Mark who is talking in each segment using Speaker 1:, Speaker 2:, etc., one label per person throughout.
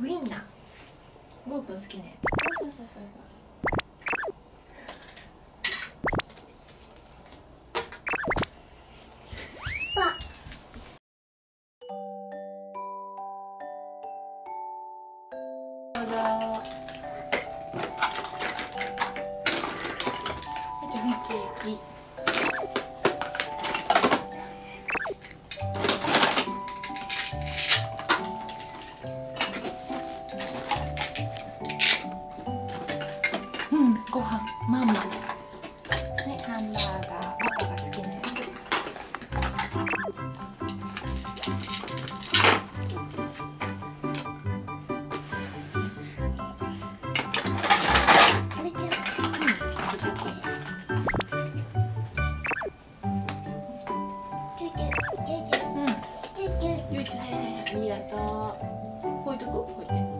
Speaker 1: ウインナーゴーくん好きね。そうそうそうそう。りがとう。置いとく置いて。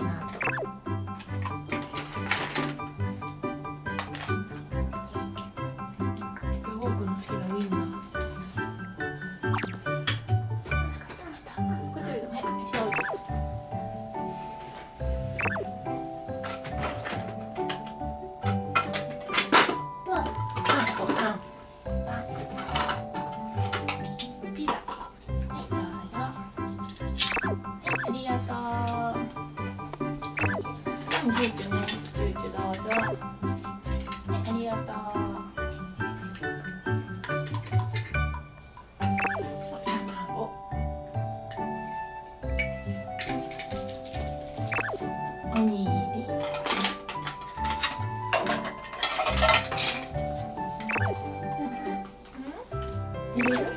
Speaker 1: いなと嗯。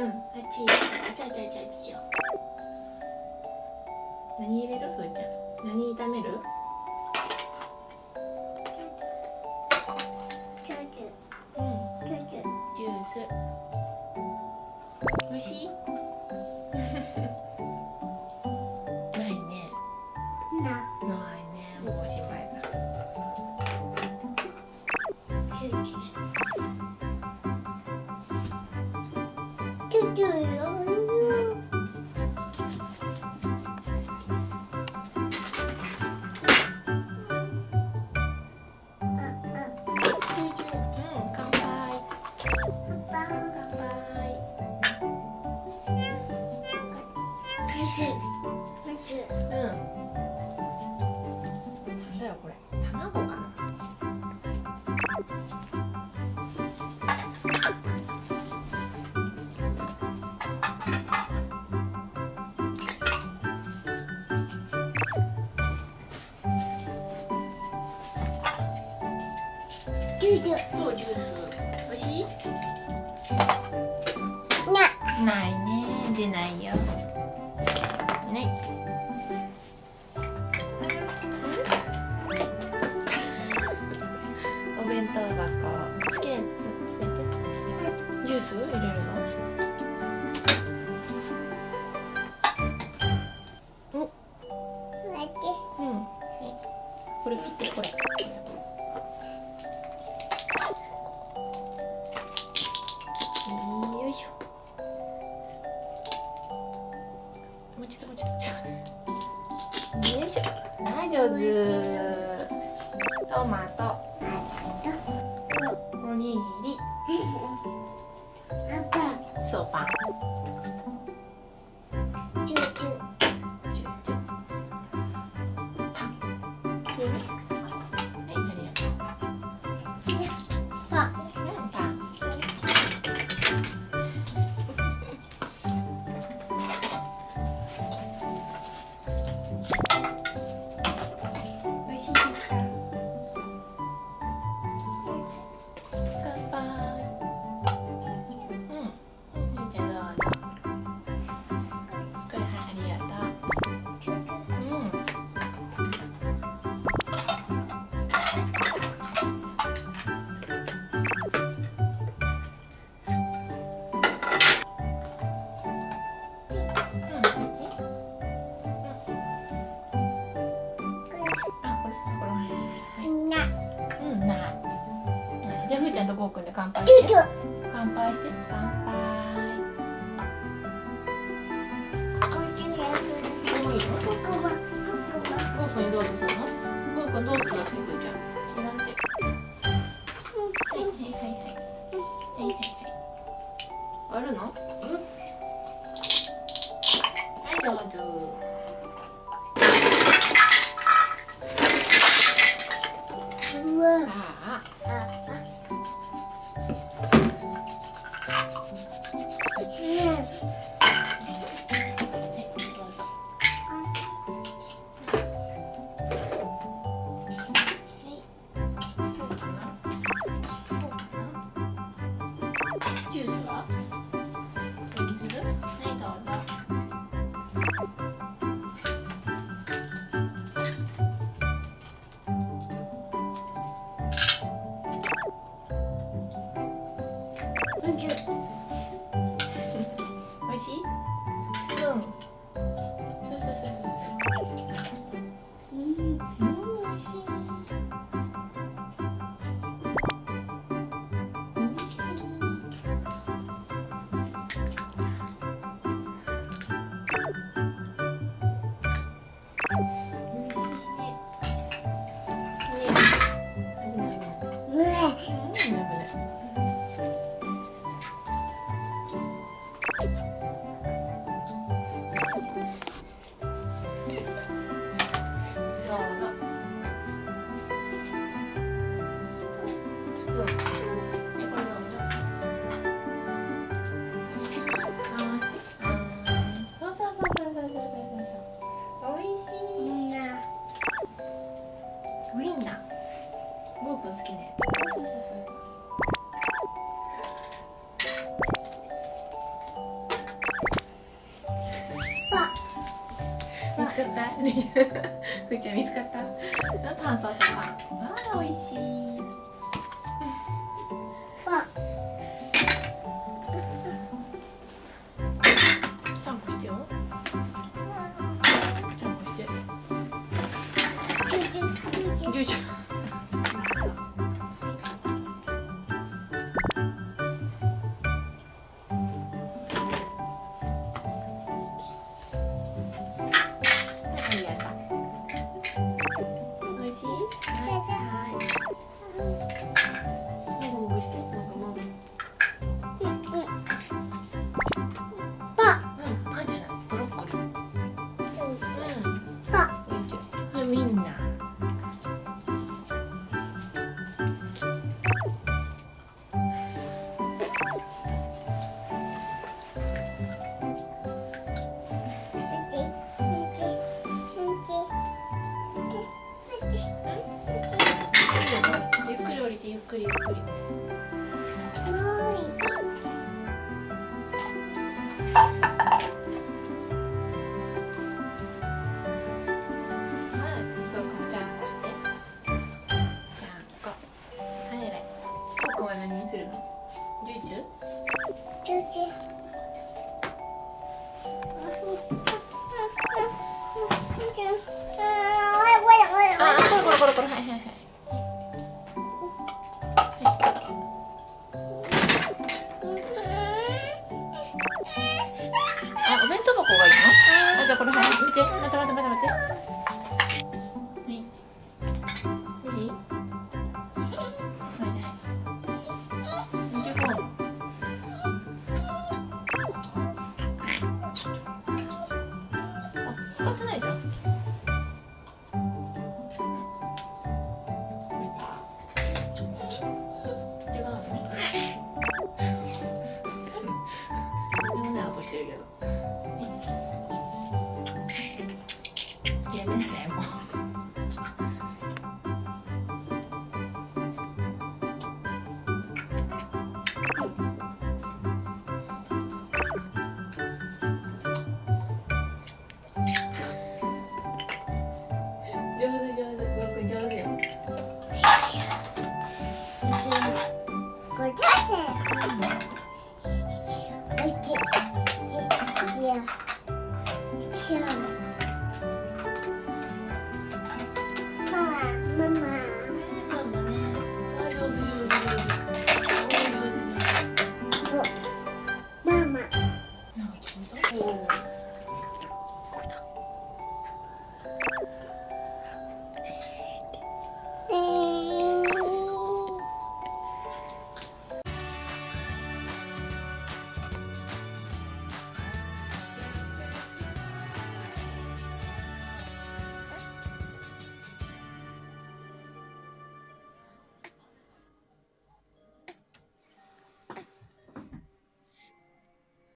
Speaker 1: うん。あっちあちゃちゃちゃちよ。何入れる？ふーちゃん。何炒める？うん、ジュース。美味しい？ないね。なないね。もうおしまいだ。do you? ズ。トマト。おにぎり。パン。そうパン。うくんで乾杯して。乾杯して。乾杯。どうーくんどうぞするのーくんどうぞするのはいはいはいはるのうんはい上手ふーちゃん見つかった？パンソーそうパンあー美味しい。くりゆっくり。これ。これはい。